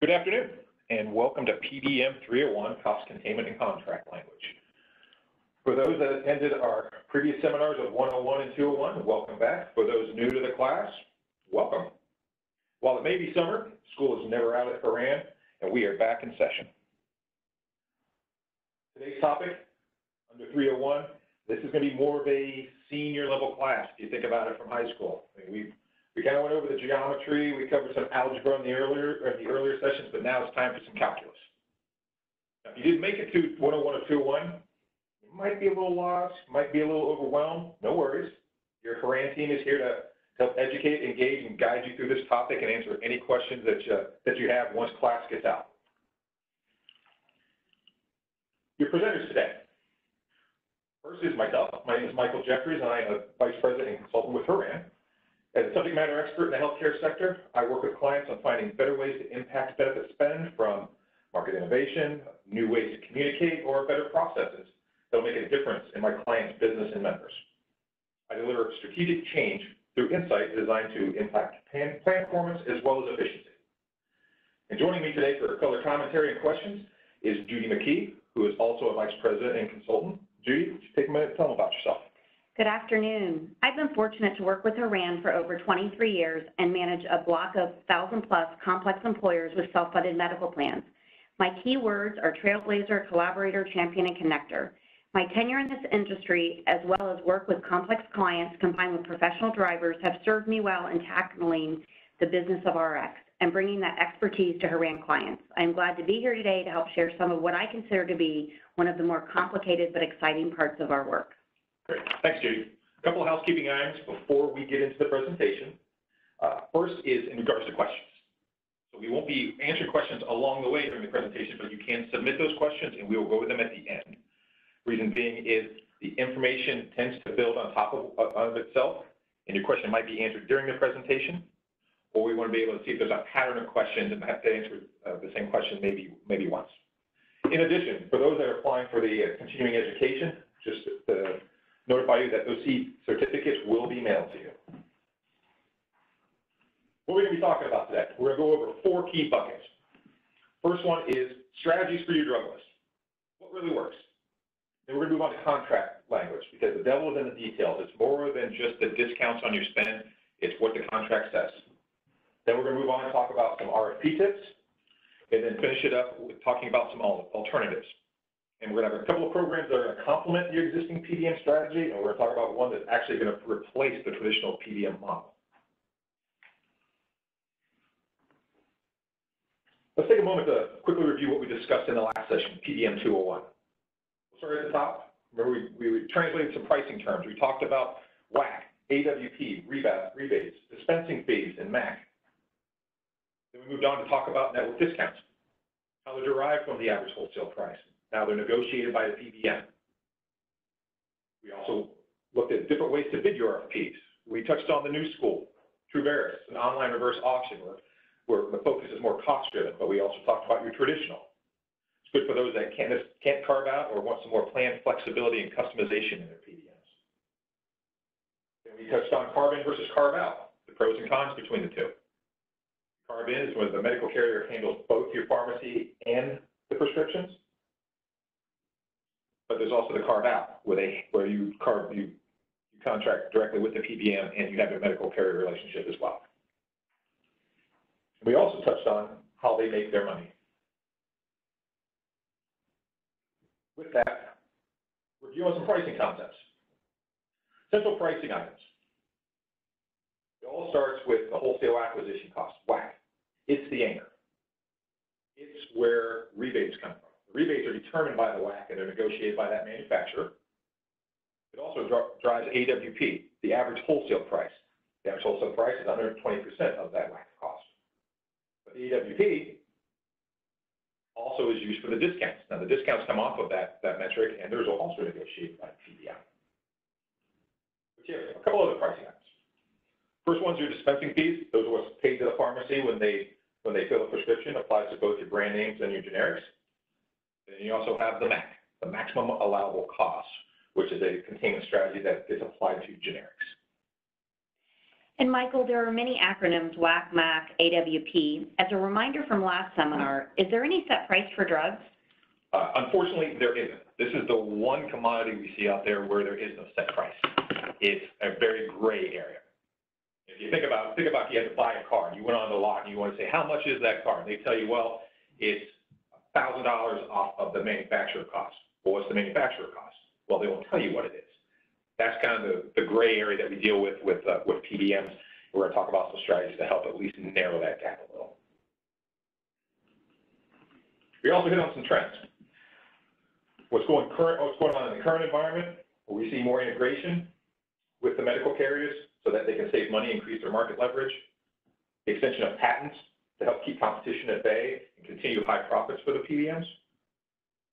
Good afternoon, and welcome to PBM 301 Cost Containment and Contract Language. For those that attended our previous seminars of 101 and 201, welcome back. For those new to the class, welcome. While it may be summer, school is never out at Horan, and we are back in session. Today's topic, under 301, this is going to be more of a senior level class, if you think about it from high school. I mean, we we kind of went over the geometry, we covered some algebra in the earlier, in the earlier sessions, but now it's time for some calculus. Now, if you didn't make it to 101 or 201, you might be a little lost, might be a little overwhelmed, no worries. Your Horan team is here to help educate, engage, and guide you through this topic and answer any questions that you, that you have once class gets out. Your presenters today. First is myself. My name is Michael Jeffries, and I am a Vice President and Consultant with Horan. As a subject matter expert in the healthcare sector, I work with clients on finding better ways to impact benefit spend from market innovation, new ways to communicate, or better processes that will make a difference in my client's business and members. I deliver strategic change through insight designed to impact plan, performance as well as efficiency. And joining me today for color commentary and questions is Judy McKee, who is also a Vice President and Consultant. Judy, take a minute to tell them about yourself. Good afternoon. I've been fortunate to work with Horan for over 23 years and manage a block of 1,000 plus complex employers with self-funded medical plans. My key words are trailblazer, collaborator, champion, and connector. My tenure in this industry, as well as work with complex clients combined with professional drivers, have served me well in tackling the business of RX and bringing that expertise to Horan clients. I'm glad to be here today to help share some of what I consider to be one of the more complicated but exciting parts of our work. Great. Thanks, Judy. A couple of housekeeping items before we get into the presentation. Uh, first is in regards to questions. So we won't be answering questions along the way during the presentation, but you can submit those questions and we will go over them at the end. Reason being is the information tends to build on top of, of itself, and your question might be answered during the presentation, or we want to be able to see if there's a pattern of questions and have to answer uh, the same question maybe maybe once. In addition, for those that are applying for the uh, continuing education, just to notify you that those CE certificates will be mailed to you. What we're going to be talking about today, we're going to go over four key buckets. First one is strategies for your drug list. What really works? Then we're going to move on to contract language because the devil is in the details. It's more than just the discounts on your spend. It's what the contract says. Then we're going to move on and talk about some RFP tips, and then finish it up with talking about some alternatives. And we're going to have a couple of programs that are going to complement your existing PBM strategy, and we're going to talk about one that's actually going to replace the traditional PBM model. Let's take a moment to quickly review what we discussed in the last session, PBM 201. We'll start at the top. Remember, we, we translated some pricing terms. We talked about WAC, AWP, rebates, dispensing fees, and MAC. Then we moved on to talk about network discounts, how they're derived from the average wholesale price. Now they're negotiated by the PBM. We also looked at different ways to bid your RFPs. We touched on the new school, Truveris, an online reverse auction where, where the focus is more cost driven, but we also talked about your traditional. It's good for those that can't, can't carve out or want some more plan flexibility and customization in their PBMs. Then we touched on carve in versus carve out, the pros and cons between the two. Carve-in is when the medical carrier handles both your pharmacy and the prescriptions. But there's also the carve-out, where they where you carve you, contract directly with the PBM and you have a medical carrier relationship as well. We also touched on how they make their money. With that, review on some pricing concepts. Central pricing items. It all starts with the wholesale acquisition cost, WAC. It's the anchor. It's where rebates come from. Rebates are determined by the WAC and they're negotiated by that manufacturer. It also drives AWP, the average wholesale price. The average wholesale price is under 20% of that WAC cost. But the AWP also is used for the discounts. Now, the discounts come off of that, that metric, and those are also negotiated by PBM. But a couple other pricing items. First one's your dispensing fees. Those are what's paid to the pharmacy when they when they fill a prescription applies to both your brand names and your generics. Then you also have the MAC, the maximum allowable cost, which is a containment strategy that is applied to generics. And Michael, there are many acronyms, WAC, MAC, AWP. As a reminder from last seminar, is there any set price for drugs? Uh, Unfortunately, there isn't. This is the one commodity we see out there where there is no set price. It's a very gray area. If you think about, think about if you had to buy a car, and you went on the lot and you want to say, how much is that car? And they tell you, well, it's thousand dollars off of the manufacturer cost. Well, what's the manufacturer cost? Well, they won't tell you what it is. That's kind of the, the gray area that we deal with, with, uh, with PBMs. We're going to talk about some strategies to help at least narrow that gap a little. We also hit on some trends. What's going current, what's going on in the current environment, where we see more integration with the medical carriers so that they can save money, increase their market leverage. The extension of patents to help keep competition at bay and continue high profits for the PBMs.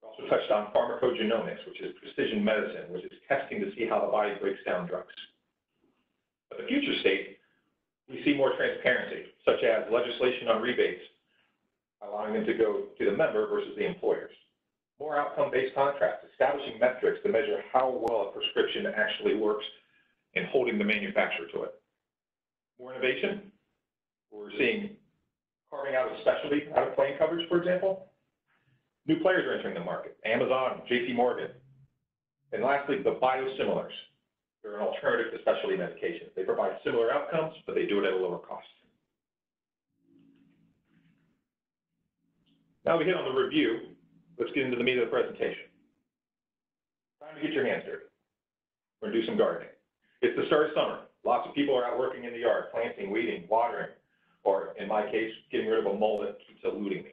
We Also touched on pharmacogenomics, which is precision medicine, which is testing to see how the body breaks down drugs. But the future state, we see more transparency, such as legislation on rebates, allowing them to go to the member versus the employers. More outcome-based contracts, establishing metrics to measure how well a prescription actually works and holding the manufacturer to it. More innovation, we're seeing carving out a specialty, out of plane coverage, for example. New players are entering the market, Amazon, JP Morgan. And lastly, the biosimilars. They're an alternative to specialty medications. They provide similar outcomes, but they do it at a lower cost. Now we hit on the review. Let's get into the meat of the presentation. Time to get your hands dirty. We're gonna do some gardening. It's the start of summer. Lots of people are out working in the yard, planting, weeding, watering, or in my case, getting rid of a mold that keeps eluding me.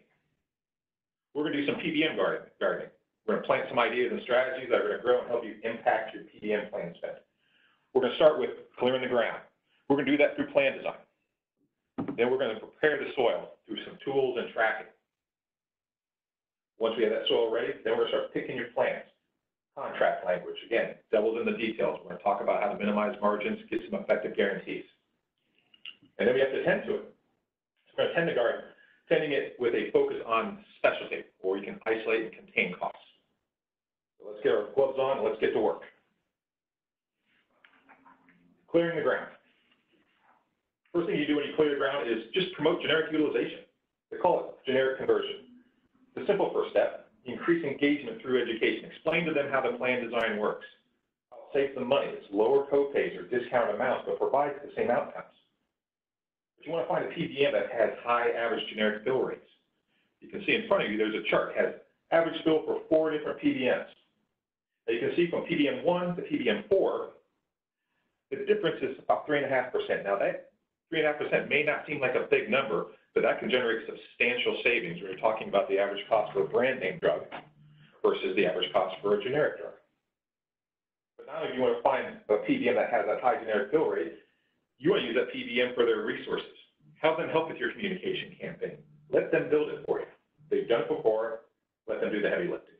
We're gonna do some PBM gardening. We're gonna plant some ideas and strategies that are gonna grow and help you impact your PBM plan spend. We're gonna start with clearing the ground. We're gonna do that through plan design. Then we're gonna prepare the soil through some tools and tracking. Once we have that soil ready, then we're gonna start picking your plants. Contract language, again, devil's in the details. We're gonna talk about how to minimize margins, get some effective guarantees. And then we have to tend to it. Tend the garden, tending it with a focus on specialty, where we can isolate and contain costs. So let's get our gloves on and let's get to work. Clearing the ground. First thing you do when you clear the ground is just promote generic utilization. They call it generic conversion. The simple first step, increase engagement through education. Explain to them how the plan design works. How it saves them money. It's lower copays or discount amounts, but provides the same outcomes. But you want to find a PBM that has high average generic fill rates. You can see in front of you, there's a chart, that has average fill for four different PBMs. Now you can see from PBM one to PBM four, the difference is about three and a half percent. Now that three and a half percent may not seem like a big number, but that can generate substantial savings when you're talking about the average cost for a brand name drug versus the average cost for a generic drug. But now if you want to find a PBM that has that high generic fill rate, you want to use that PBM for their resources. Have them help with your communication campaign. Let them build it for you. They've done it before, let them do the heavy lifting.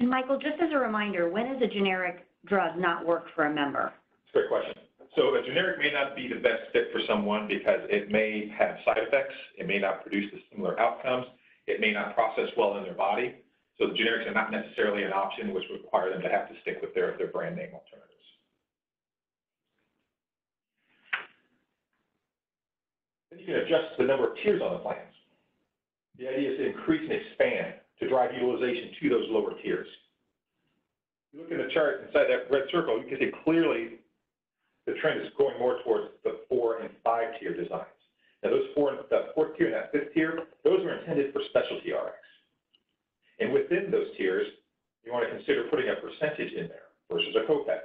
And Michael, just as a reminder, when does a generic drug not work for a member? It's a great question. So a generic may not be the best fit for someone because it may have side effects, it may not produce the similar outcomes, it may not process well in their body. So the generics are not necessarily an option, which would require them to have to stick with their, their brand name alternatives. You can adjust the number of tiers on the plans. The idea is to increase and expand to drive utilization to those lower tiers. You look at the chart inside that red circle, you can see clearly the trend is going more towards the four and five tier designs. Now those four, that fourth tier and that fifth tier, those are intended for specialty RX. And within those tiers, you want to consider putting a percentage in there versus a copay.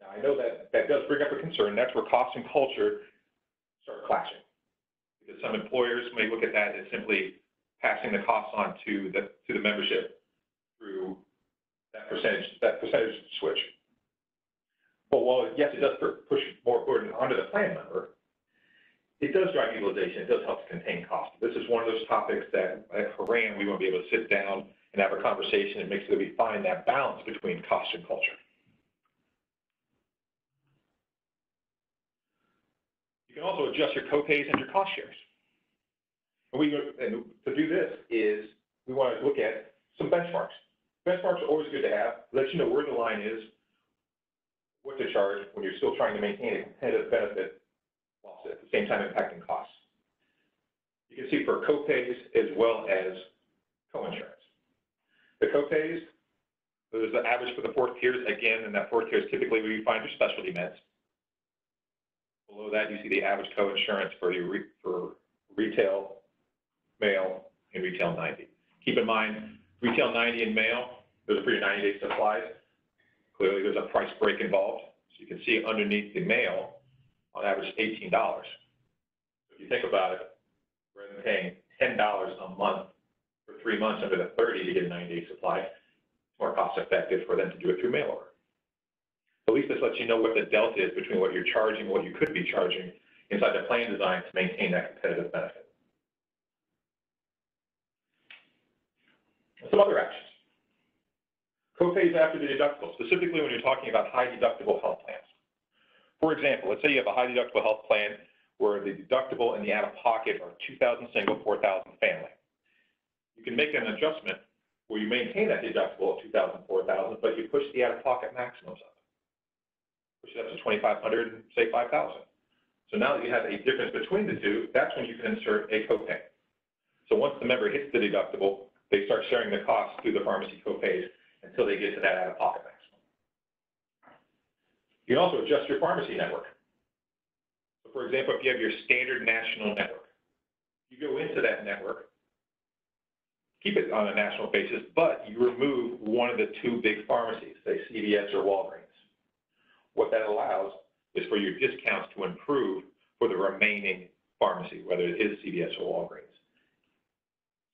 Now I know that that does bring up a concern. That's where cost and culture start clashing. Because some employers may look at that as simply passing the costs on to the, to the membership through that percentage, that percentage switch. But while, yes, it does push more burden onto the plan member, it does drive utilization, it does help to contain cost. This is one of those topics that at Horan, we want to be able to sit down and have a conversation and make sure that we find that balance between cost and culture. You can also adjust your copays and your cost shares. And we, and to do this is, we want to look at some benchmarks. Benchmarks are always good to have, let you know where the line is, what to charge when you're still trying to maintain a competitive benefit while at the same time impacting costs. You can see for co-pays as well as co-insurance. The co-pays, there's the average for the fourth tiers. Again, in that fourth tier is typically where you find your specialty meds. Below that, you see the average co-insurance for re- for retail, mail, and retail 90. Keep in mind, retail 90 and mail, those are for your 90-day supplies. Clearly, there's a price break involved. So you can see underneath the mail, on average, $18. If you think about it, rather than paying $10 a month for three months under the 30 to get a 90-day supply, it's more cost effective for them to do it through mail order. At least this lets you know what the delta is between what you're charging and what you could be charging inside the plan design to maintain that competitive benefit. Some other actions. Co-pays after the deductible, specifically when you're talking about high deductible health plans. For example, let's say you have a high deductible health plan where the deductible and the out-of-pocket are 2,000 single, 4,000 family. You can make an adjustment where you maintain that deductible of 2,000, 4,000, but you push the out-of-pocket maximums up. Push it up to 2,500 and say 5,000. So now that you have a difference between the two, that's when you can insert a copay. So once the member hits the deductible, they start sharing the cost through the pharmacy copays until they get to that out-of-pocket maximum. You can also adjust your pharmacy network. So for example, if you have your standard national network, you go into that network, keep it on a national basis, but you remove one of the two big pharmacies, say CVS or Walgreens. What that allows is for your discounts to improve for the remaining pharmacy, whether it is CVS or Walgreens.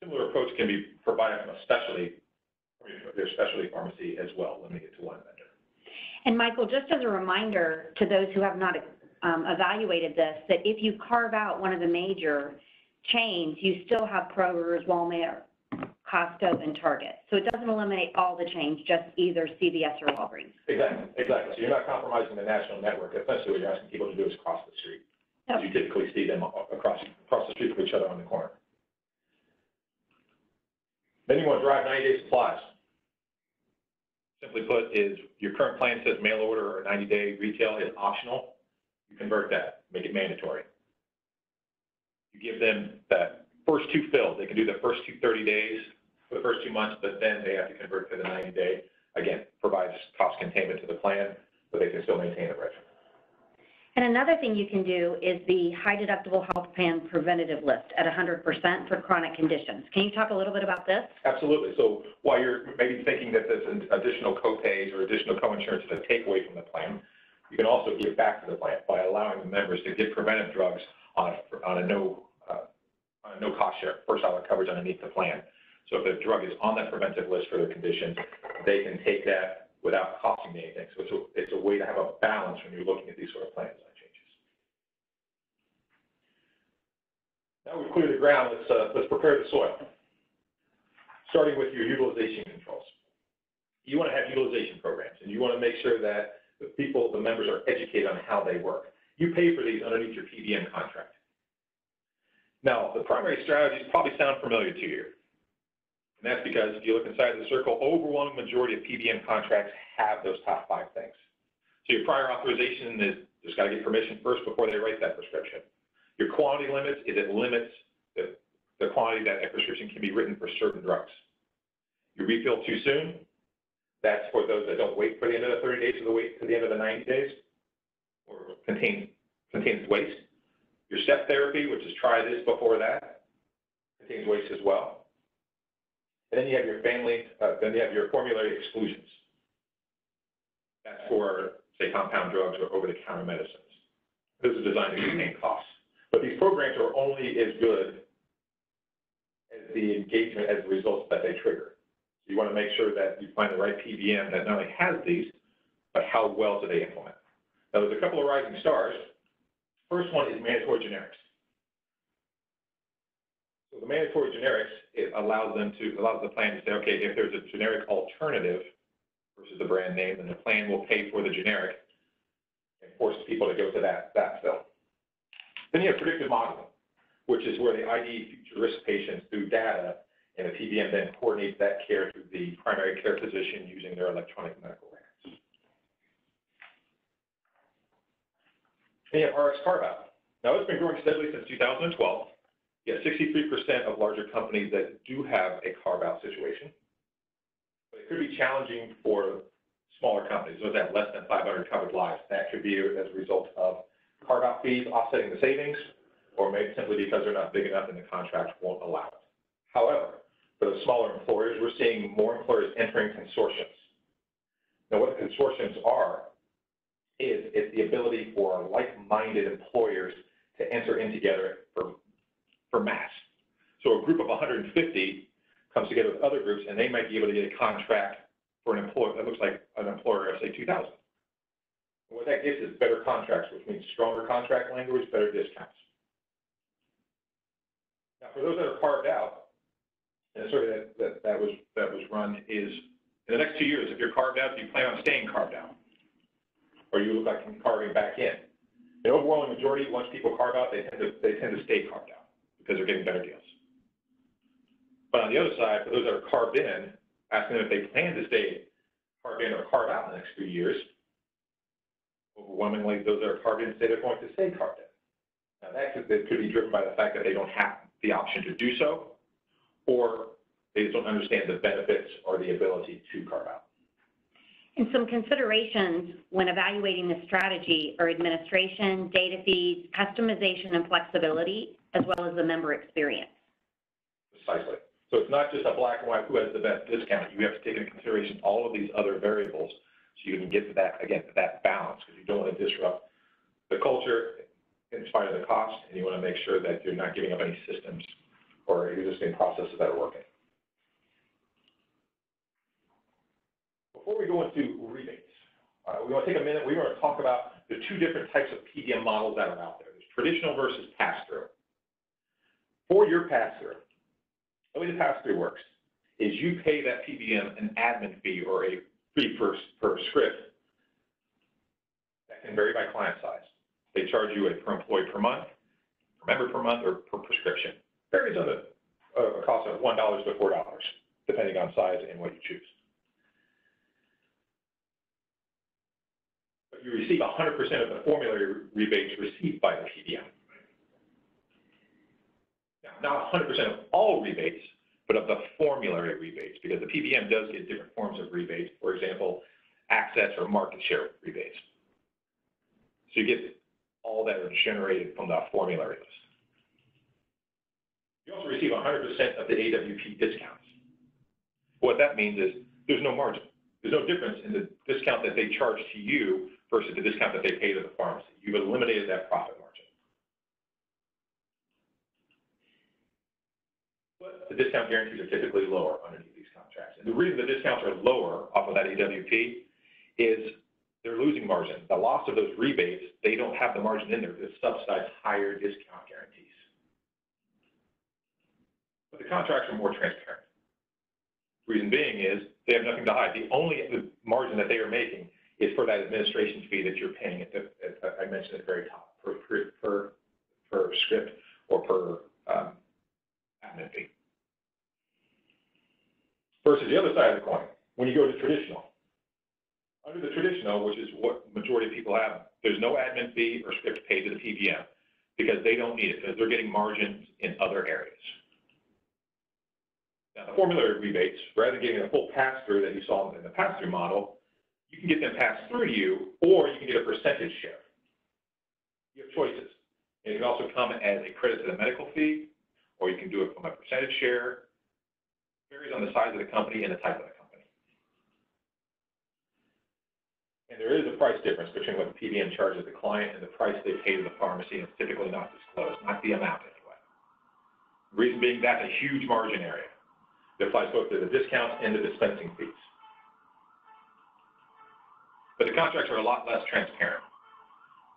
Similar approach can be provided from a specialty, their specialty pharmacy as well, limiting it to one vendor. And Michael, just as a reminder to those who have not um, evaluated this, that if you carve out one of the major chains, you still have Kroger's, Walmart, Costco, and Target. So it doesn't eliminate all the chains, just either CVS or Walgreens. Exactly, exactly. So you're not compromising the national network. Essentially, what you're asking people to do is cross the street. Yep. You typically see them across, across the street from each other on the corner. Then you want to drive 90-day supplies. Simply put, is your current plan says mail order or 90-day retail is optional. You convert that, make it mandatory. You give them that first two fills. They can do the first two 30 days for the first two months, but then they have to convert to the 90-day. Again, provides cost containment to the plan, but they can still maintain the regimen. And another thing you can do is the high deductible health plan preventative list at 100% for chronic conditions. Can you talk a little bit about this? Absolutely. So while you're maybe thinking that there's an additional co-pays or additional co-insurance to take away from the plan, you can also give back to the plan by allowing the members to get preventive drugs on a, on a no uh, on a no cost share, first dollar coverage underneath the plan. So if the drug is on that preventive list for their condition, they can take that without costing me anything. So it's a, it's a way to have a balance when you're looking at these sort of plan design changes. Now we've cleared the ground, let's, uh, let's prepare the soil. Starting with your utilization controls. You want to have utilization programs, and you want to make sure that the people, the members are educated on how they work. You pay for these underneath your PBM contract. Now, the primary strategies probably sound familiar to you. And that's because if you look inside the circle, overwhelming majority of PBM contracts have those top five things. So your prior authorization is just got to get permission first before they write that prescription. Your quantity limits is it limits the, the quantity that a prescription can be written for certain drugs. You refill too soon, that's for those that don't wait for the end of the 30 days or the wait to the end of the 90 days or contain, contains waste. Your step therapy, which is try this before that, contains waste as well. And then you have your family, uh, then you have your formulary exclusions. That's for, say, compound drugs or over-the-counter medicines. Those are designed to contain costs. But these programs are only as good as the engagement as the results that they trigger. So you want to make sure that you find the right PBM that not only has these, but how well do they implement. Now, there's a couple of rising stars. First one is mandatory generics. The mandatory generics, it allows them to, allows the plan to say, okay, if there's a generic alternative versus the brand name, then the plan will pay for the generic and force people to go to that, that fill. Then you have predictive modeling, which is where the ID future risk patients through data, and the PBM then coordinates that care through the primary care physician using their electronic medical records. And you have RX carve-out. Now, it's been growing steadily since 2012. Have 63% of larger companies that do have a carve-out situation. But it could be challenging for smaller companies, those that have less than 500 covered lives. That could be as a result of carve-out fees offsetting the savings, or maybe simply because they're not big enough and the contract won't allow it. However, for the smaller employers, we're seeing more employers entering consortiums. Now, what consortiums are, is it's the ability for like-minded employers to enter in together for, for mass. So a group of 150 comes together with other groups, and they might be able to get a contract for an employer that looks like an employer of, say, 2,000. What that gives is better contracts, which means stronger contract language, better discounts. Now, for those that are carved out, and the survey that, that, that was, that was run is, in the next two years, if you're carved out, do you plan on staying carved out? Or you look like carving back in? The overwhelming majority, once people carve out, they tend to, they tend to stay carved out because they're getting better deals. But on the other side, for those that are carved in, asking them if they plan to stay carved in or carve out in the next few years, overwhelmingly, those that are carved in say they're going to stay carved in. Now, that could, that could be driven by the fact that they don't have the option to do so, or they just don't understand the benefits or the ability to carve out. And some considerations when evaluating the strategy are administration, data feeds, customization and flexibility, as well as the member experience. Precisely. So it's not just a black and white who has the best discount. You have to take into consideration all of these other variables so you can get to that, again, that balance, because you don't want to disrupt the culture in spite of the cost, and you want to make sure that you're not giving up any systems or existing processes that are working. Before we go into rebates, uh, we want to take a minute, we want to talk about the two different types of PBM models that are out there. There's traditional versus pass-through. For your pass-through, the way the pass-through works is you pay that PBM an admin fee or a fee per, per script that can vary by client size. They charge you a per employee per month, per member per month, or per prescription. Varies on the uh, cost of $1 to $4, depending on size and what you choose. But you receive 100% of the formulary rebates received by the PBM. Not 100% of all rebates, but of the formulary rebates, because the PBM does get different forms of rebates, for example, access or market share rebates. So you get all that are generated from the formulary list. You also receive 100% of the AWP discounts. What that means is there's no margin. There's no difference in the discount that they charge to you versus the discount that they pay to the pharmacy. You've eliminated that profit margin. But the discount guarantees are typically lower underneath these contracts. And the reason the discounts are lower off of that AWP is they're losing margin. The loss of those rebates, they don't have the margin in there to subsidize higher discount guarantees. But the contracts are more transparent. Reason being is they have nothing to hide. The only margin that they are making is for that administration fee that you're paying at the, I mentioned at the very top, per, per, per, per script or per um, admin fee. Versus the other side of the coin, when you go to traditional. Under the traditional, which is what majority of people have, there's no admin fee or script paid to the PBM because they don't need it because they're getting margins in other areas. Now, the formulary rebates, rather than getting a full pass-through that you saw in the pass-through model, you can get them passed through to you, or you can get a percentage share. You have choices. It can also come as a credit to the medical fee, or you can do it from a percentage share. Varies on the size of the company and the type of the company. And there is a price difference between what the PBM charges the client and the price they pay to the pharmacy, and it's typically not disclosed, not the amount anyway. Reason being that's a huge margin area. It applies both to the discounts and the dispensing fees. But the contracts are a lot less transparent.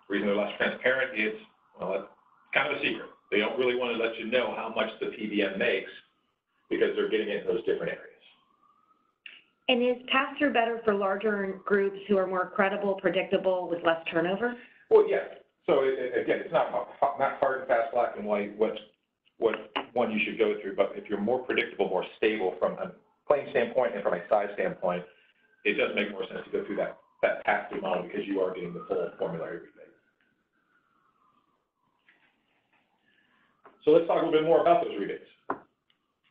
The reason they're less transparent is, well, it's kind of a secret. They don't really want to let you know how much the PBM makes because they're getting it in those different areas. And is pass-through better for larger groups who are more credible, predictable, with less turnover? Well, yes. So it, it, again, it's not not hard and fast, black and white. What what one you should go through, but if you're more predictable, more stable from a claim standpoint and from a size standpoint, it does make more sense to go through that that pass-through model because you are getting the full formulary rebate. So let's talk a little bit more about those rebates.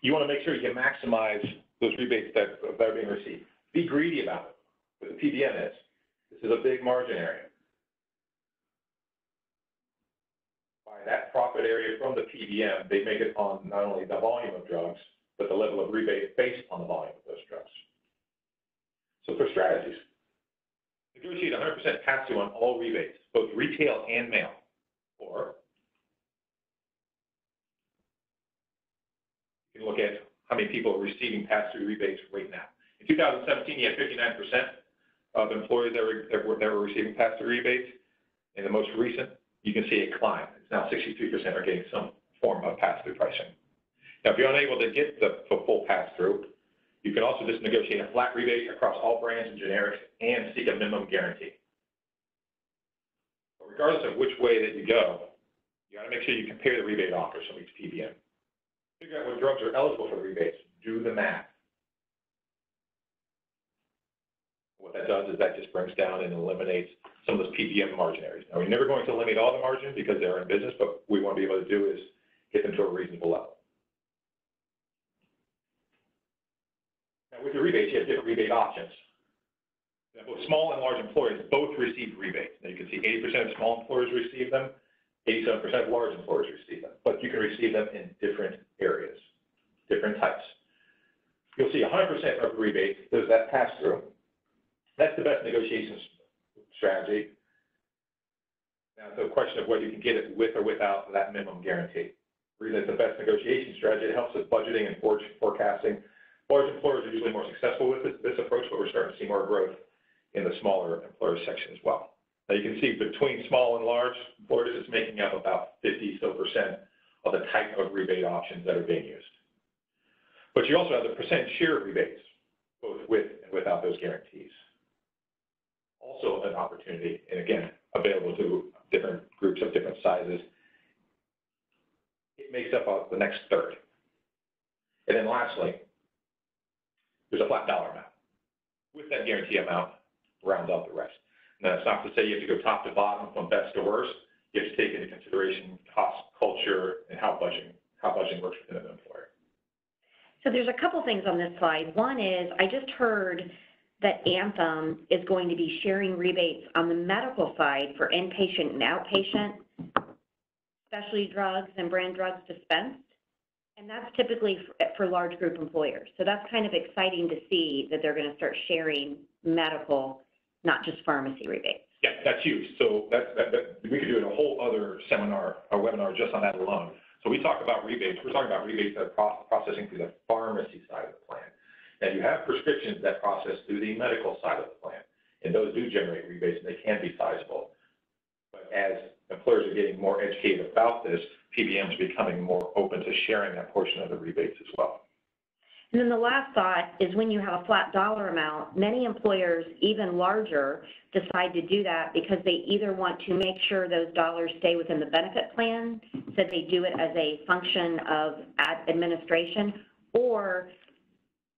You want to make sure you can maximize those rebates that, that are being received. Be greedy about it, what the PBM is. This is a big margin area. By that profit area from the PBM, they make it on not only the volume of drugs, but the level of rebate based on the volume of those drugs. So for strategies, negotiate 100% pass-through on all rebates, both retail and mail, or you look at how many people are receiving pass-through rebates right now. In 2017, you had 59% of employees that were, that were, that were receiving pass-through rebates. In the most recent, you can see a climb. It's now 63% are getting some form of pass-through pricing. Now, if you're unable to get the, the full pass-through, you can also just negotiate a flat rebate across all brands and generics and seek a minimum guarantee. But regardless of which way that you go, you got to make sure you compare the rebate offers from each PBM. Figure out what drugs are eligible for the rebates. Do the math. What that does is that just brings down and eliminates some of those PBM margin areas. Now, we're never going to eliminate all the margin because they're in business, but we want to be able to do is get them to a reasonable level. Now, with the rebates, you have different rebate options. Now, both small and large employers both receive rebates. Now, you can see 80% of small employers receive them, 87% of large employers receive them, but you can receive them in different areas, different types. You'll see 100% of rebates, there's that pass-through. That's the best negotiation strategy. Now, it's a question of whether you can get it with or without that minimum guarantee. Reason it's the best negotiation strategy, it helps with budgeting and forecasting. Large employers are usually more successful with this, this approach, but we're starting to see more growth in the smaller employer section as well. You can see between small and large employers, it's making up about 50 so percent of the type of rebate options that are being used. But you also have the percent share rebates, both with and without those guarantees. Also an opportunity, and again, available to different groups of different sizes. It makes up the next third. And then lastly, there's a flat dollar amount. With that guarantee amount, round out the rest. That's not to say you have to go top to bottom from best to worst. You have to take into consideration cost, culture, and how budgeting, how budgeting works within an employer. So there's a couple things on this slide. One is, I just heard that Anthem is going to be sharing rebates on the medical side for inpatient and outpatient, specialty drugs and brand drugs dispensed. And that's typically for large group employers. So that's kind of exciting to see that they're going to start sharing medical, not just pharmacy rebates. Yeah, that's huge. So that's, that, that, we could do a whole other seminar or webinar just on that alone. So we talk about rebates, we're talking about rebates that are pro- processing through the pharmacy side of the plan. And you have prescriptions that process through the medical side of the plan, and those do generate rebates, and they can be sizable. But as employers are getting more educated about this, PBMs are becoming more open to sharing that portion of the rebates as well. And then the last thought is when you have a flat dollar amount, many employers, even larger, decide to do that because they either want to make sure those dollars stay within the benefit plan, so they do it as a function of administration, or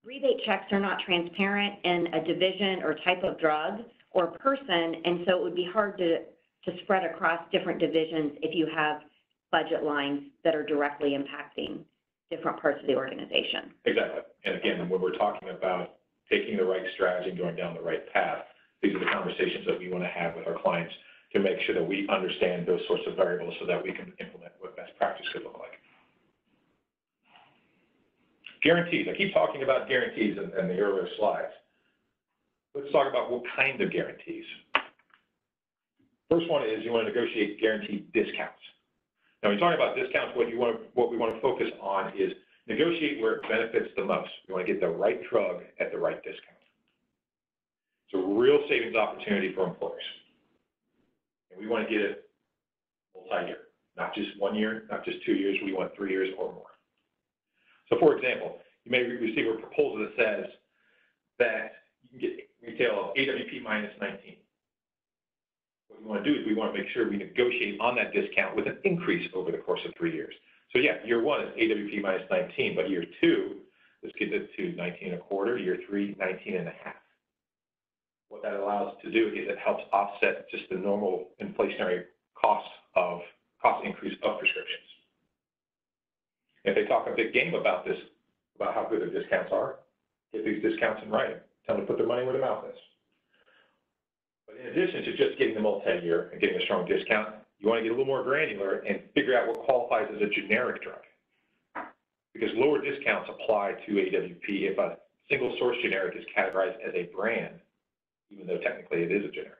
rebate checks are not transparent in a division or type of drug or person, and so it would be hard to, to spread across different divisions if you have budget lines that are directly impacting different parts of the organization. Exactly. And again, when we're talking about taking the right strategy and going down the right path, these are the conversations that we want to have with our clients to make sure that we understand those sorts of variables so that we can implement what best practice could look like. Guarantees. I keep talking about guarantees in, in the earlier slides. Let's talk about what kind of guarantees. First one is you want to negotiate guaranteed discounts. Now, when you're talking about discounts, what you want to, what we want to focus on is negotiate where it benefits the most. We want to get the right drug at the right discount. It's a real savings opportunity for employers. And we want to get it multi-year, not just one year, not just two years, we want three years or more. So for example, you may receive a proposal that says that you can get retail of AWP minus 19. What we want to do is we want to make sure we negotiate on that discount with an increase over the course of three years. So yeah, year one is AWP minus 19, but year two, let's get it to 19 and a quarter, year three, 19 and a half. What that allows to do is it helps offset just the normal inflationary cost of cost increase of prescriptions. If they talk a big game about this, about how good their discounts are, get these discounts in writing, tell them to put their money where their mouth is. In addition to just getting the multi-year and getting a strong discount, you want to get a little more granular and figure out what qualifies as a generic drug. Because lower discounts apply to AWP if a single source generic is categorized as a brand, even though technically it is a generic.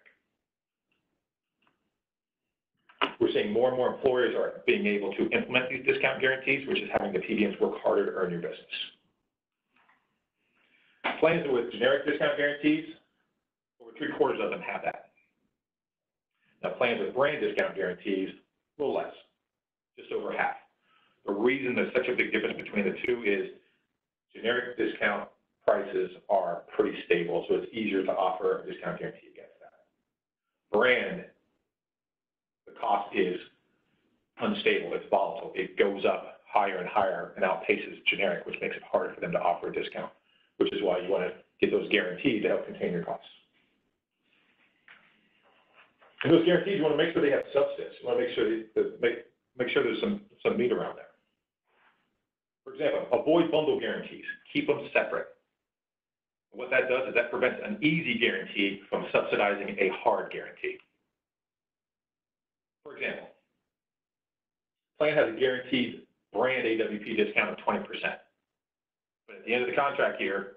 We're seeing more and more employers are being able to implement these discount guarantees, which is having the PBMs work harder to earn your business. Plans with generic discount guarantees, over three quarters of them have that. Now, plans with brand discount guarantees, a little less, just over half. The reason there's such a big difference between the two is generic discount prices are pretty stable, so it's easier to offer a discount guarantee against that. Brand, the cost is unstable, it's volatile, it goes up higher and higher and outpaces generic, which makes it harder for them to offer a discount, which is why you want to get those guaranteed to help contain your costs. And those guarantees, you want to make sure they have substance. You want to make sure that make, make sure there's some, some meat around there. For example, avoid bundle guarantees. Keep them separate. What that does is that prevents an easy guarantee from subsidizing a hard guarantee. For example, plan has a guaranteed brand AWP discount of 20%. But at the end of the contract year,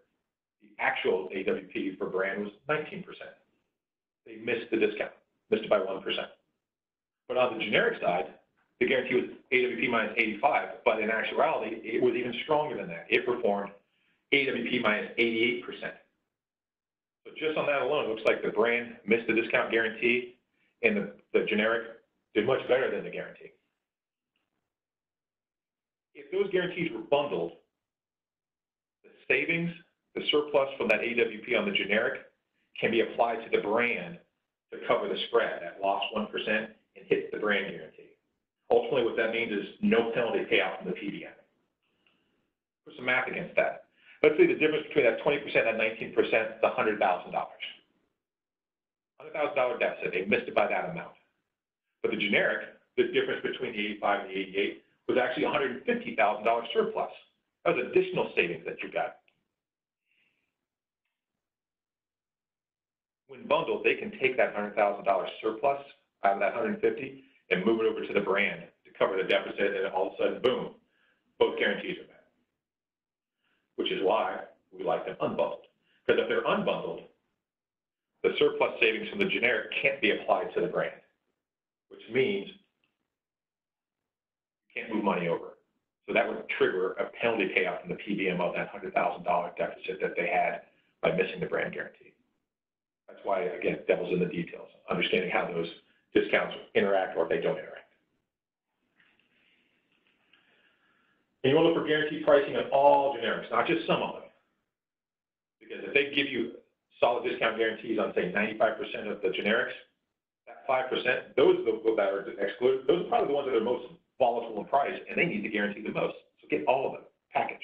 the actual AWP for brand was 19%. They missed the discount, missed it by 1%. But on the generic side, the guarantee was AWP minus 85, but in actuality, it was even stronger than that. It performed AWP minus 88%. So just on that alone, it looks like the brand missed the discount guarantee and the, the generic did much better than the guarantee. If those guarantees were bundled, the savings, the surplus from that AWP on the generic can be applied to the brand to cover the spread, that lost 1% and hit the brand guarantee. Ultimately, what that means is no penalty payout from the PBM. Put some math against that. Let's say the difference between that 20% and 19% is $100,000. $100,000 deficit, they missed it by that amount. But the generic, the difference between the 85 and the 88 was actually $150,000 surplus. That was additional savings that you got. When bundled, they can take that $100,000 surplus out of that 150 and move it over to the brand to cover the deficit, and all of a sudden, boom, both guarantees are met. Which is why we like them unbundled. Because if they're unbundled, the surplus savings from the generic can't be applied to the brand, which means you can't move money over. So that would trigger a penalty payout from the PBM of that $100,000 deficit that they had by missing the brand guarantee. That's why, again, devil's in the details, understanding how those discounts interact or if they don't interact. And you want to look for guaranteed pricing on all generics, not just some of them. Because if they give you solid discount guarantees on, say, 95% of the generics, that 5%, those that are excluded, those are probably the ones that are most volatile in price, and they need to guarantee the most. So get all of them, package.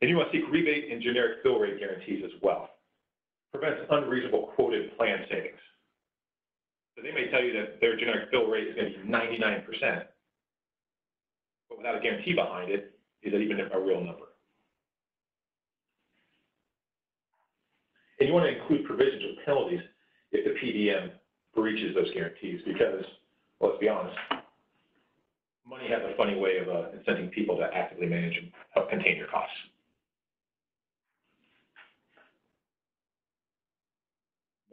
And you want to seek rebate and generic fill rate guarantees as well. Prevents unreasonable quoted plan savings. So they may tell you that their generic fill rate is going to be 99%, but without a guarantee behind it, is that even a real number? And you want to include provisions or penalties if the PBM breaches those guarantees, because, well, let's be honest, money has a funny way of uh, incenting people to actively manage and help contain your costs.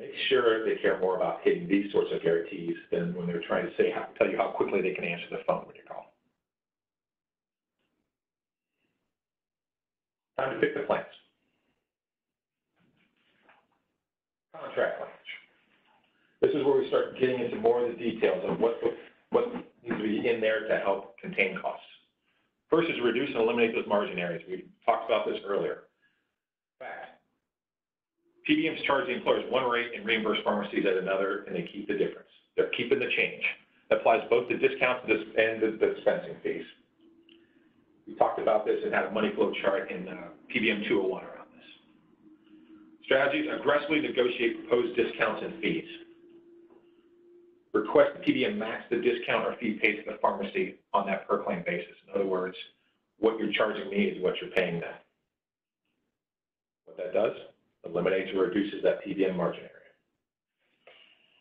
Make sure they care more about hitting these sorts of guarantees than when they're trying to say, how, tell you how quickly they can answer the phone when you call. Time to pick the plans. Contract language. This is where we start getting into more of the details of what, what needs to be in there to help contain costs. First is reduce and eliminate those margin areas. We talked about this earlier. PBMs charge the employers one rate and reimburse pharmacies at another, and they keep the difference. They're keeping the change. That applies both to discounts and the dispensing fees. We talked about this and had a money flow chart in uh, PBM 201 around this. Strategies, aggressively negotiate proposed discounts and fees. request the PBM match the discount or fee paid to the pharmacy on that per claim basis. In other words, what you're charging me is what you're paying them. What that does, eliminates or reduces that PBM margin area.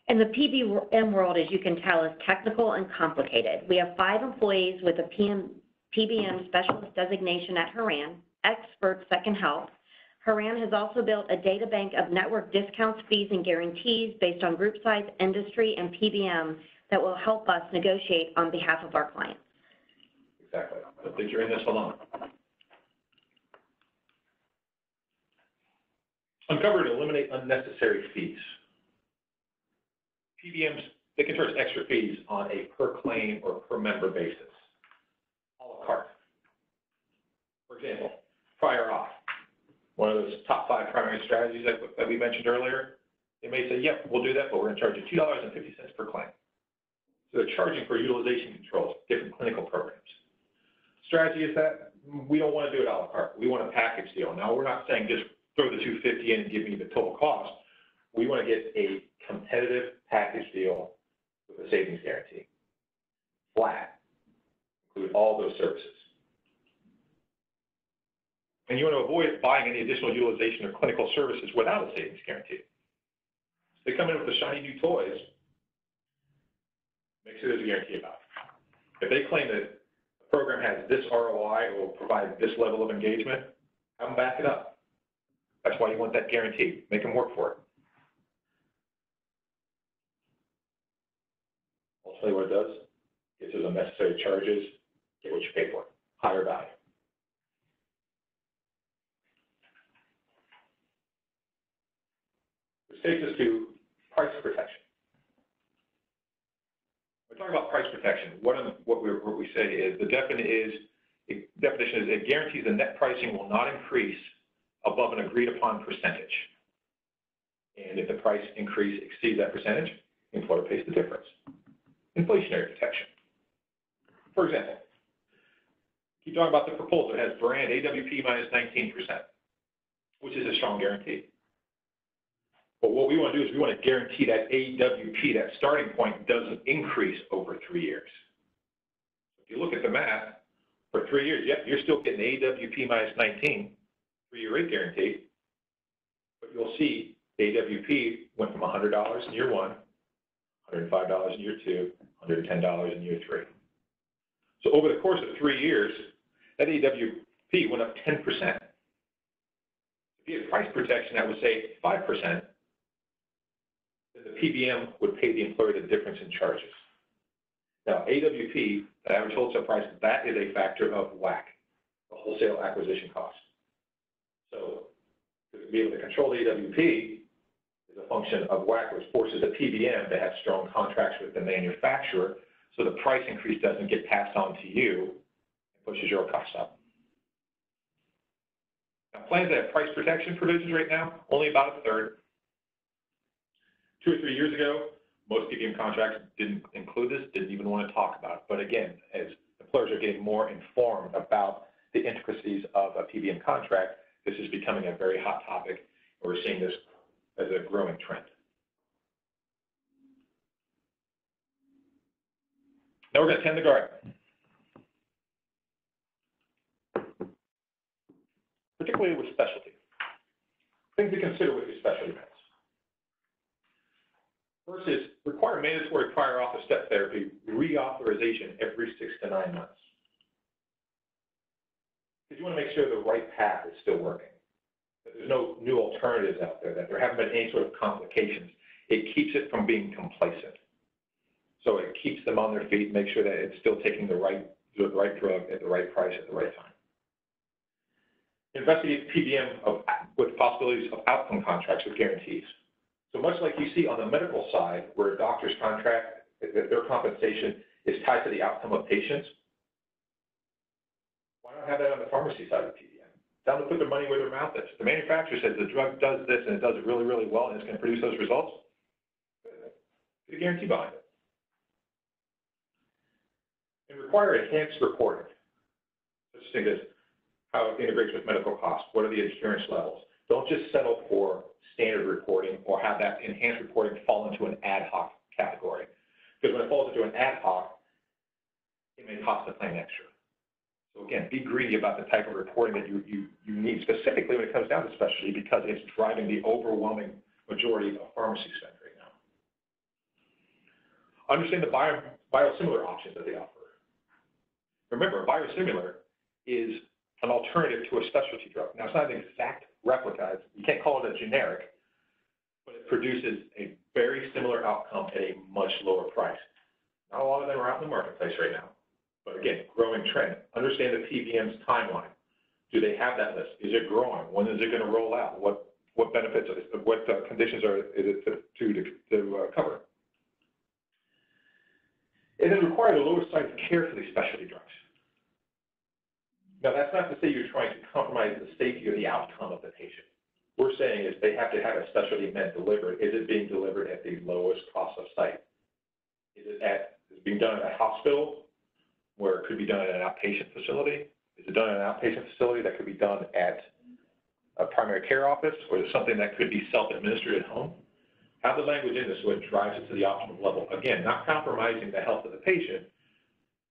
And the PBM world, as you can tell, is technical and complicated. We have five employees with a PM, PBM specialist designation at Horan, experts that can help. Horan has also built a data bank of network discounts, fees, and guarantees based on group size, industry, and PBM that will help us negotiate on behalf of our clients. Exactly. Don't think you're in this alone. Uncover and eliminate unnecessary fees. PBMs, they can charge extra fees on a per claim or per member basis. A la carte. For example, prior auth, one of those top five primary strategies that, that we mentioned earlier. They may say, yep, we'll do that, but we're gonna charge you two dollars and fifty cents per claim. So they're charging for utilization controls, different clinical programs. Strategy is that we don't want to do it a la carte. We want a package deal. Now, we're not saying just throw the two fifty in and give me the total cost. We want to get a competitive package deal with a savings guarantee. Flat. Include all those services. And you want to avoid buying any additional utilization of clinical services without a savings guarantee. They come in with the shiny new toys. Make sure there's a guarantee about it. If they claim that the program has this ROI or will provide this level of engagement, have them back it up. That's why you want that guarantee. Make them work for it. Ultimately, what it does, gets those unnecessary charges, get what you pay for, higher value. Which takes us to price protection. We're talking about price protection, what, what, we what we say is the definition is, definition is it guarantees the net pricing will not increase above an agreed upon percentage. And if the price increase exceeds that percentage, the employer pays the difference. Inflationary protection. For example, keep talking about the proposal. It has brand AWP minus 19%, which is a strong guarantee. But what we want to do is we want to guarantee that AWP, that starting point, doesn't increase over three years. If you look at the math, for three years, yep, you're still getting AWP minus 19, three-year rate guarantee, but you'll see AWP went from $100 in year one, $105 in year two, $110 in year three. So over the course of three years, that AWP went up 10%. If you had price protection, that would say 5%, then the PBM would pay the employer the difference in charges. Now, AWP, the average wholesale price, that is a factor of WAC, the wholesale acquisition cost. So to be able to control the AWP is a function of WAC, which forces the PBM to have strong contracts with the manufacturer, so the price increase doesn't get passed on to you and pushes your costs up. Now, plans that have price protection provisions right now, only about a third. Two or three years ago, most PBM contracts didn't include this, didn't even want to talk about it. But again, as employers are getting more informed about the intricacies of a PBM contract, this is becoming a very hot topic. We're seeing this as a growing trend. Now we're going to tend the garden. Particularly with specialty. Things to consider with your specialty meds. First is require mandatory prior auth step therapy reauthorization every six to nine months. Because you want to make sure the right path is still working. That there's no new alternatives out there, that there haven't been any sort of complications. It keeps it from being complacent. So it keeps them on their feet, make sure that it's still taking the right, the right drug at the right price at the right time. Investigate PBM of, with possibilities of outcome contracts with guarantees. So much like you see on the medical side, where a doctor's contract, their compensation is tied to the outcome of patients, not have that on the pharmacy side of PBM? Tell them to put their money where their mouth is. The manufacturer says the drug does this and it does it really, really well and it's going to produce those results. Put a guarantee behind it. And require enhanced reporting. Such things as how it integrates with medical costs. What are the insurance levels? Don't just settle for standard reporting or have that enhanced reporting fall into an ad hoc category. Because when it falls into an ad hoc, it may cost the plan extra. So again, be greedy about the type of reporting that you, you, you need, specifically when it comes down to specialty, because it's driving the overwhelming majority of pharmacy spend right now. Understand the bio, biosimilar options that they offer. Remember, a biosimilar is an alternative to a specialty drug. Now, it's not an exact replica, you can't call it a generic, but it produces a very similar outcome at a much lower price. Not a lot of them are out in the marketplace right now, but again, growing trend. Understand the PBM's timeline. Do they have that list? Is it growing? When is it going to roll out? What, what benefits, what uh, conditions are, is it to, to, to uh, cover? It is required the lowest site of care for these specialty drugs. Now, that's not to say you're trying to compromise the safety or the outcome of the patient. We're saying is they have to have a specialty med delivered. Is it being delivered at the lowest cost of site? Is it at, is it being done at a hospital where it could be done in an outpatient facility? Is it done in an outpatient facility that could be done at a primary care office, or is it something that could be self-administered at home? Have the language in this so it drives it to the optimal level. Again, not compromising the health of the patient,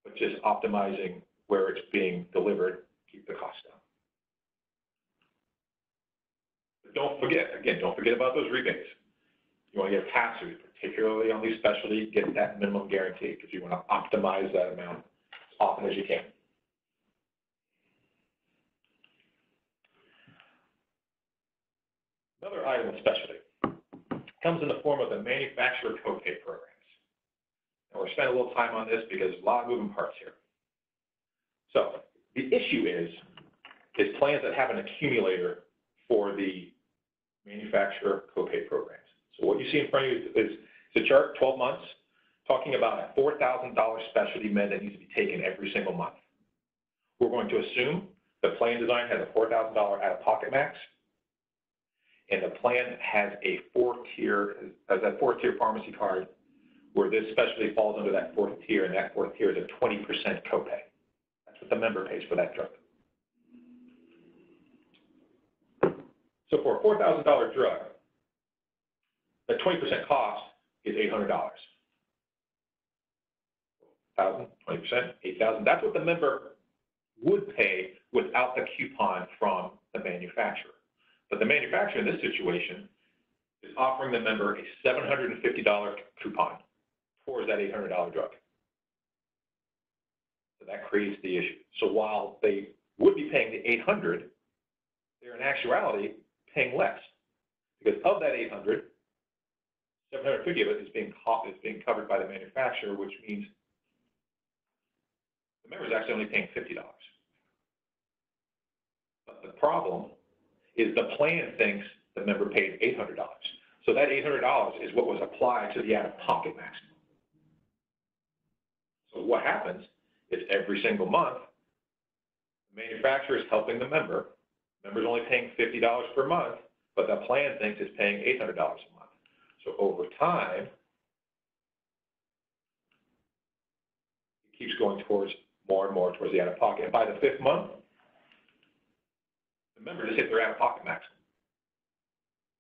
but just optimizing where it's being delivered, keep the cost down. But don't forget, again, don't forget about those rebates. You want to get pass-throughs, particularly on these specialty, get that minimum guarantee, because you want to optimize that amount often as you can. Another item of specialty comes in the form of the manufacturer copay programs. And we're spending a little time on this because a lot of moving parts here. So the issue is, is plans that have an accumulator for the manufacturer copay programs. So what you see in front of you is, is a chart, 12 months, talking about a $4,000 specialty med that needs to be taken every single month. We're going to assume the plan design has a $4,000 out-of-pocket max, and the plan has a four-tier, has a four-tier pharmacy card where this specialty falls under that fourth tier, and that fourth tier is a 20% copay. That's what the member pays for that drug. So for a $4,000 drug, the 20% cost is $800. 1,000, 20%, 8,000. That's what the member would pay without the coupon from the manufacturer. But the manufacturer in this situation is offering the member a $750 coupon towards that $800 drug. So that creates the issue. So while they would be paying the 800, they're in actuality paying less. Because of that $800, 750 of is being covered by the manufacturer, which means the member is actually only paying $50. But the problem is the plan thinks the member paid $800. So that $800 is what was applied to the out-of-pocket maximum. So what happens is every single month, the manufacturer is helping the member. The member's only paying $50 per month, but the plan thinks it's paying $800 a month. So over time, it keeps going towards more and more towards the out-of-pocket. And by the fifth month, the member just hit their out-of-pocket maximum.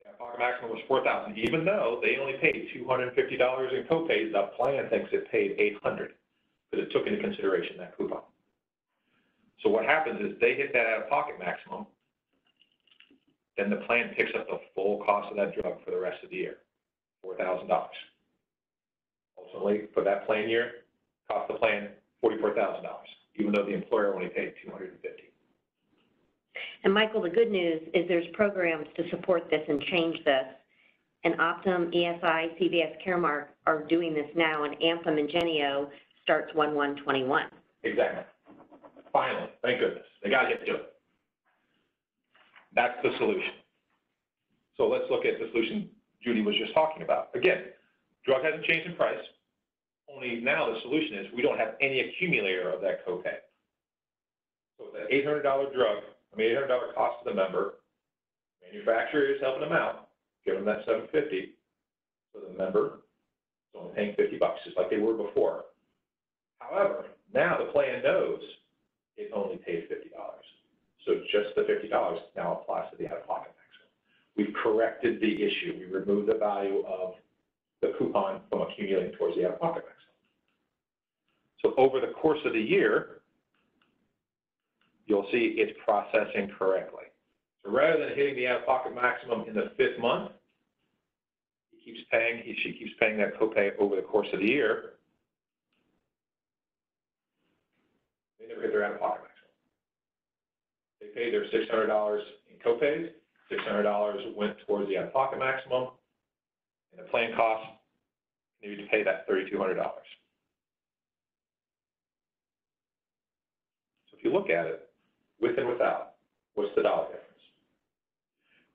The out-of-pocket maximum was four thousand, even though they only paid two hundred and fifty dollars in copays, the plan thinks it paid eight hundred, because it took into consideration that coupon. So what happens is they hit that out-of-pocket maximum, then the plan picks up the full cost of that drug for the rest of the year, four thousand dollars. Ultimately, for that plan year, cost the plan forty-four thousand dollars, even though the employer only paid two hundred and fifty. And Michael, the good news is there's programs to support this and change this. And Optum, ESI, CVS Caremark are doing this now, and Anthem and Genio starts 1/1/21. Exactly. Finally, thank goodness, they gotta get to it. That's the solution. So let's look at the solution Judy was just talking about. Again, drug hasn't changed in price, only now the solution is we don't have any accumulator of that copay. So with that eight hundred dollar drug, I mean, eight hundred dollar cost to the member, manufacturer is helping them out, giving them that seven fifty. So the member is only paying fifty bucks, just like they were before. However, now the plan knows it only pays fifty dollars. So just the fifty dollars now applies to the out-of-pocket maximum. We've corrected the issue. We removed the value of the coupon from accumulating towards the out-of-pocket maximum. So over the course of the year, you'll see it's processing correctly. So rather than hitting the out-of-pocket maximum in the fifth month, he keeps paying, he, she keeps paying that copay over the course of the year. They never hit their out-of-pocket maximum. They pay their $600 in copays, $600 went towards the out-of-pocket maximum, and the plan cost needed to pay that $3,200. You look at it, with and without, what's the dollar difference?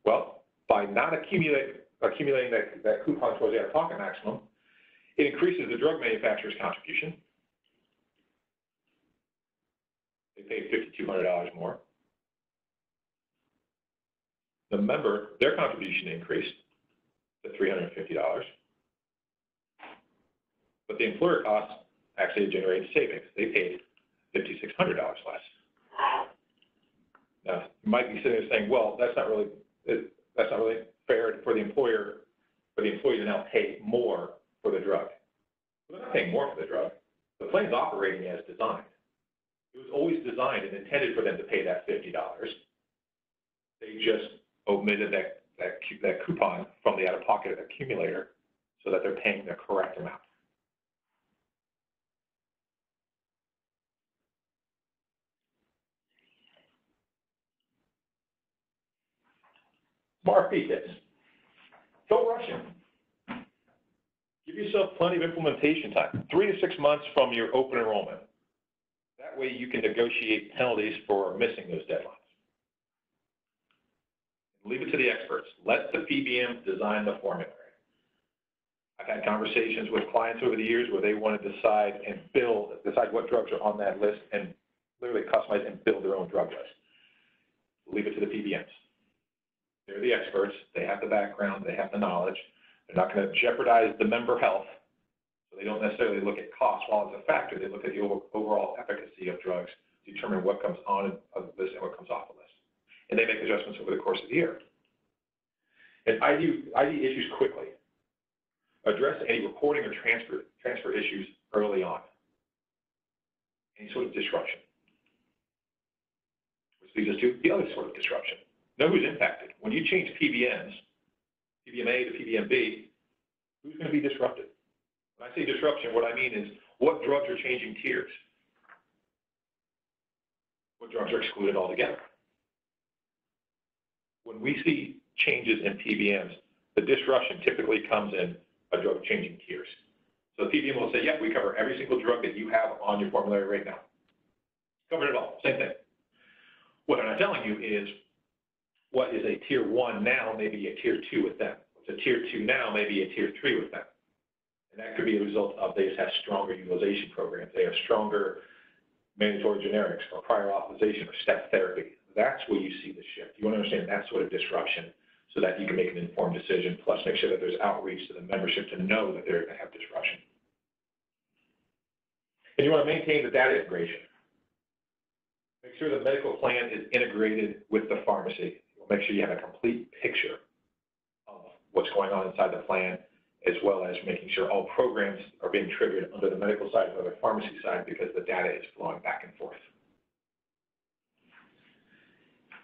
Well, by not accumulating, accumulating that, coupon towards the out-of-pocket maximum, it increases the drug manufacturer's contribution. They paid fifty-two hundred dollars more. The member, their contribution increased to three hundred and fifty dollars. But the employer costs actually generated savings. They paid fifty-six hundred dollars less. Now, you might be sitting there saying, well, that's not really, that's not really fair for the employer, for the employee to now pay more for the drug. They're not paying more for the drug. The plan's operating as designed. It was always designed and intended for them to pay that fifty dollars. They just omitted that, that, that coupon from the out-of-pocket accumulator so that they're paying the correct amount. Kits. Don't rush it. Give yourself plenty of implementation time, three to six months from your open enrollment. That way you can negotiate penalties for missing those deadlines. Leave it to the experts. Let the PBM design the formulary. I've had conversations with clients over the years where they want to decide and build, decide what drugs are on that list and literally customize and build their own drug list. Leave it to the PBMs. They're the experts. They have the background. They have the knowledge. They're not going to jeopardize the member health. So they don't necessarily look at cost while it's a factor. They look at the over- overall efficacy of drugs, to determine what comes on a list and what comes off the list. And they make adjustments over the course of the year. And ID, ID issues quickly. Address any reporting or transfer, transfer issues early on. Any sort of disruption. Which leads us to the other sort of disruption. Know who's impacted. When you change PBMs, PBM A to PBM B, who's going to be disrupted? When I say disruption, what I mean is what drugs are changing tiers? What drugs are excluded altogether? When we see changes in PBMs, the disruption typically comes in a drug changing tiers. So the PBM will say, yeah, we cover every single drug that you have on your formulary right now. Covered it all, same thing. What I'm not telling you is what is a tier one now may be a tier two with them. What's a tier two now may be a tier three with them. And that could be a result of they just have stronger utilization programs. They have stronger mandatory generics or prior authorization or step therapy. That's where you see the shift. You want to understand that sort of disruption so that you can make an informed decision, plus make sure that there's outreach to the membership to know that they're going to have disruption. And you want to maintain the data integration. Make sure the medical plan is integrated with the pharmacy. Make sure you have a complete picture of what's going on inside the plan, as well as making sure all programs are being triggered under the medical side or the pharmacy side because the data is flowing back and forth.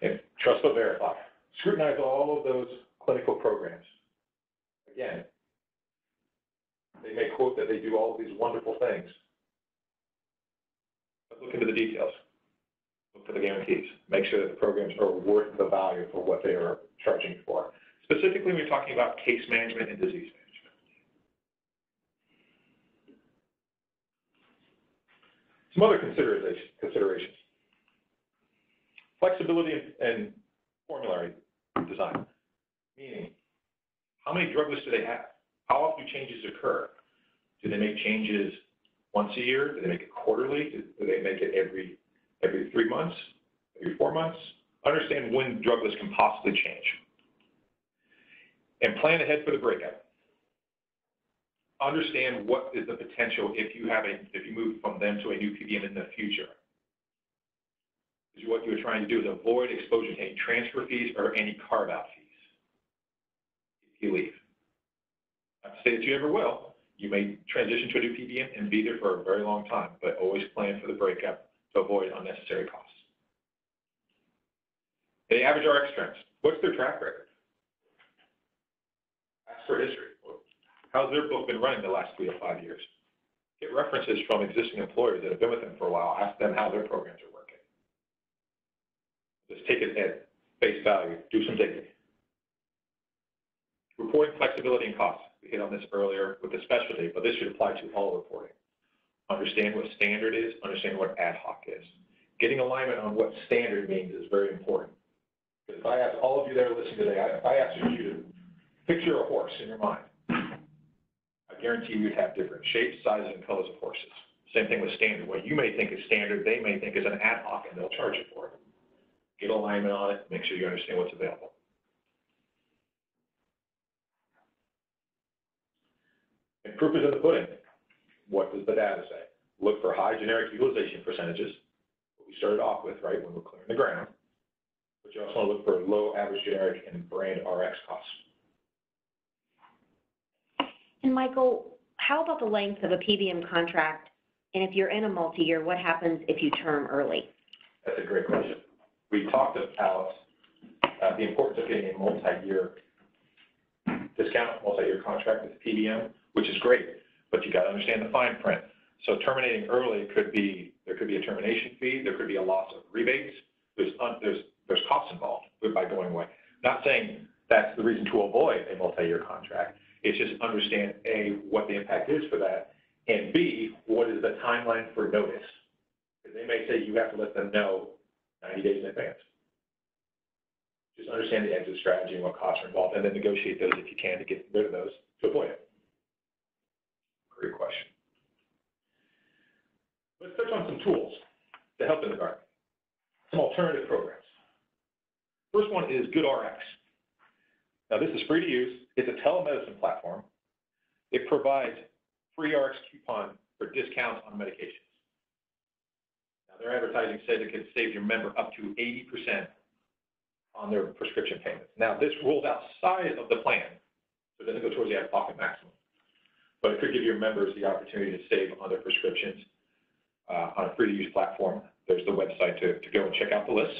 And trust but verify. Scrutinize all of those clinical programs. Again, they may quote that they do all of these wonderful things, but look into the details. Look for the guarantees. Make sure that the programs are worth the value for what they are charging for. Specifically, you're talking about case management and disease management. Some other consideration- considerations. Flexibility and- formulary design, meaning how many drug lists do they have? How often do changes occur? Do they make changes once a year? Do they make it quarterly? Do they make it every, every three months, every four months? Understand when the drug lists can possibly change. And plan ahead for the breakout. Understand what is the potential if you have a, if you move from them to a new PBM in the future. Because what you're trying to do is avoid exposure to any transfer fees or any carve-out fees. If you leave. Not to say that you ever will. You may transition to a new PBM and be there for a very long time, but always plan for the breakup to avoid unnecessary costs. The average RX trends, what's their track record? Ask for history. How's their book been running the last three to five years? Get references from existing employers that have been with them for a while. Ask them how their programs are working. Just take it at face value. Do some digging. Reporting flexibility and costs. We hit on this earlier with the specialty, but this should apply to all reporting. Understand what standard is, understand what ad hoc is. Getting alignment on what standard means is very important. If I ask all of you that are listening today, I- I asked you to picture a horse in your mind, I guarantee you'd have different shapes, sizes, and colors of horses. Same thing with standard. What you may think is standard, they may think is an ad hoc, and they'll charge you for it. Get alignment on it, make sure you understand what's available. And proof is in the pudding. What does the data say? Look for high generic utilization percentages, what we started off with, right, when we're clearing the ground. But you also want to look for low average generic and brand RX costs. And Michael, how about the length of a PBM contract? And if you're in a multi-year, what happens if you term early? That's a great question. We talked about uh, the importance of getting a multi-year discount, multi-year contract with PBM, which is great, but you got to understand the fine print. So terminating early could be, there could be a termination fee, there could be a loss of rebates. There's, un- there's, there's costs involved by going away. Not saying that's the reason to avoid a multi-year contract. It's just understand, A, what the impact is for that, and B, what is the timeline for notice? They may say you have to let them know 90 days in advance. Just understand the exit strategy and what costs are involved, and then negotiate those if you can to get rid of those to avoid it. Great question. Let's touch on some tools to help in the garden. Some alternative programs. First one is GoodRx. Now, this is free to use. It's a telemedicine platform. It provides free RX coupon for discounts on medications. Now, their advertising says it can save your member up to 80% on their prescription payments. Now, this rolls outside of the plan, so it doesn't go towards the out-of-pocket maximum. But it could give your members the opportunity to save on their prescriptions uh, on a free-to-use platform. There's the website to, to go and check out the list.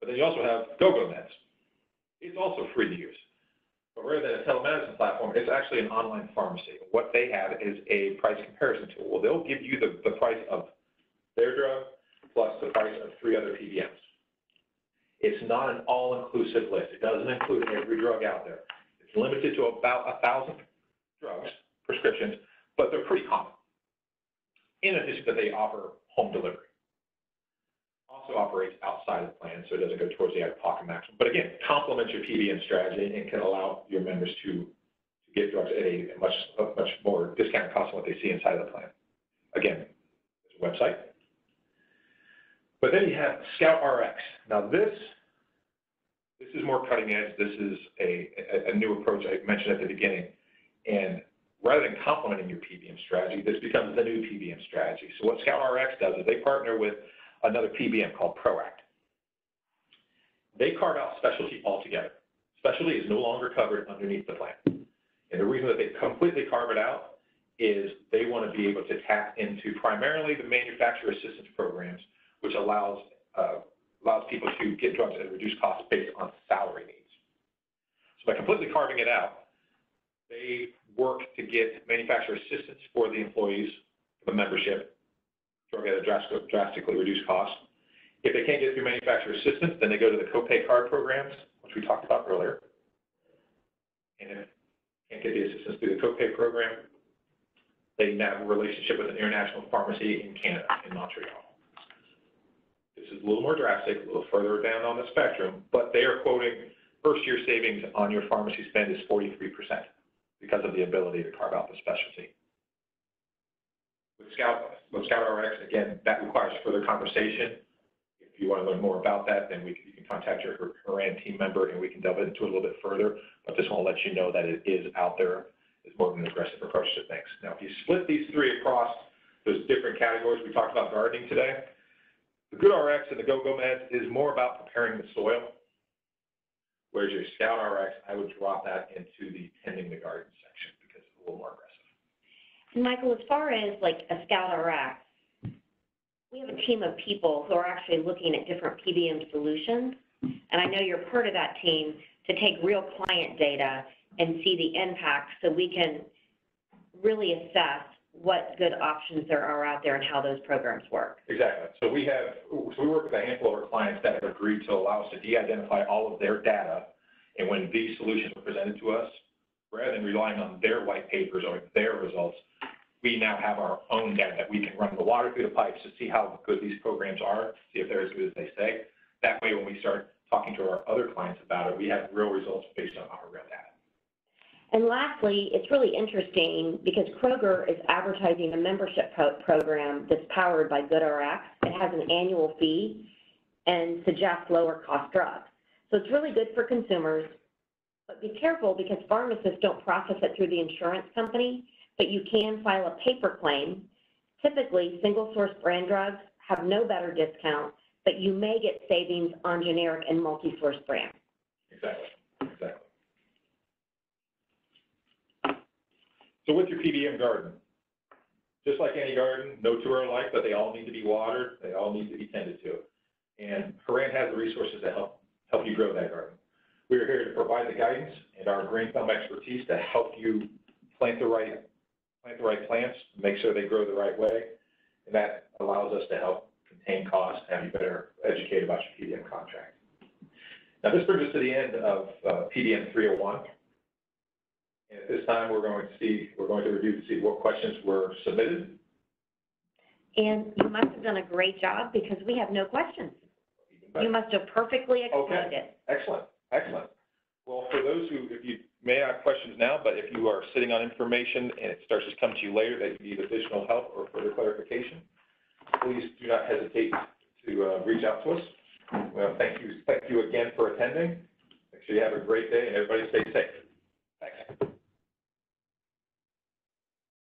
But then you also have GoGo Meds. It's also free to use. But rather than a telemedicine platform, it's actually an online pharmacy. What they have is a price comparison tool. Well, they'll give you the, the price of their drug plus the price of three other PBMs. It's not an all-inclusive list. It doesn't include every drug out there. It's limited to about a thousand drugs, prescriptions, but they're pretty common. In addition that, they offer home delivery. Also operates outside of the plan, so it doesn't go towards the out-of-pocket maximum. But again, complements your PBM strategy and can allow your members to, to get drugs at a much, a much more discounted cost than what they see inside of the plan. Again, there's a website. But then you have Scout RX. Now this, this is more cutting edge. This is a, a, a new approach I mentioned at the beginning. And rather than complementing your PBM strategy, this becomes the new PBM strategy. So what ScoutRx does is they partner with another PBM called ProAct. They carve out specialty altogether. Specialty is no longer covered underneath the plan. And the reason that they completely carve it out is they want to be able to tap into primarily the manufacturer assistance programs, which allows, uh, allows people to get drugs at a reduced cost based on salary needs. So by completely carving it out, they work to get manufacturer assistance for the employees, for the membership, drug at a drastic, drastically reduced cost. If they can't get through manufacturer assistance, then they go to the copay card programs, which we talked about earlier. And if they can't get the assistance through the copay program, they have a relationship with an international pharmacy in Canada, in Montreal. This is a little more drastic, a little further down on the spectrum, but they are quoting first-year savings on your pharmacy spend is 43% because of the ability to carve out the specialty. With Scout, with Scout RX, again, that requires further conversation. If you want to learn more about that, then we can, you can contact your Horan team member and we can delve into it a little bit further. But just want to let you know that it is out there. It's more of an aggressive approach to things. Now, if you split these three across those different categories, we talked about gardening today. The Good RX and the Go-Go Meds is more about preparing the soil. Whereas your Scout RX, I would drop that into the tending the garden section because it's a little more aggressive. And Michael, as far as like a Scout RX, we have a team of people who are actually looking at different PBM solutions. And I know you're part of that team to take real client data and see the impact so we can really assess what good options there are out there and how those programs work. Exactly. So we have, so we work with a handful of our clients that have agreed to allow us to de-identify all of their data. And when these solutions are presented to us, rather than relying on their white papers or their results, we now have our own data that we can run the water through the pipes to see how good these programs are, see if they're as good as they say. That way, when we start talking to our other clients about it, we have real results based on our real data. And lastly, it's really interesting because Kroger is advertising a membership pro- program that's powered by GoodRx. It has an annual fee and suggests lower cost drugs. So it's really good for consumers, but be careful because pharmacists don't process it through the insurance company, but you can file a paper claim. Typically, single source brand drugs have no better discount, but you may get savings on generic and multi-source brands. Exactly, exactly. So with your PBM garden, just like any garden, no two are alike, but they all need to be watered, they all need to be tended to. And Horan has the resources to help, help you grow that garden. We are here to provide the guidance and our green thumb expertise to help you plant the right, plant the right plants, make sure they grow the right way. And that allows us to help contain costs, have you better educated about your PBM contract. Now, this brings us to the end of uh, PBM 301. At this time, we're going to see, we're going to review to see what questions were submitted. And you must have done a great job because we have no questions. You must have perfectly explained it. Excellent, excellent. Well, for those who, if you may have questions now, but if you are sitting on information and it starts to come to you later that you need additional help or further clarification, please do not hesitate to uh, reach out to us. Well, thank you, thank you again for attending. Make sure you have a great day and everybody stay safe.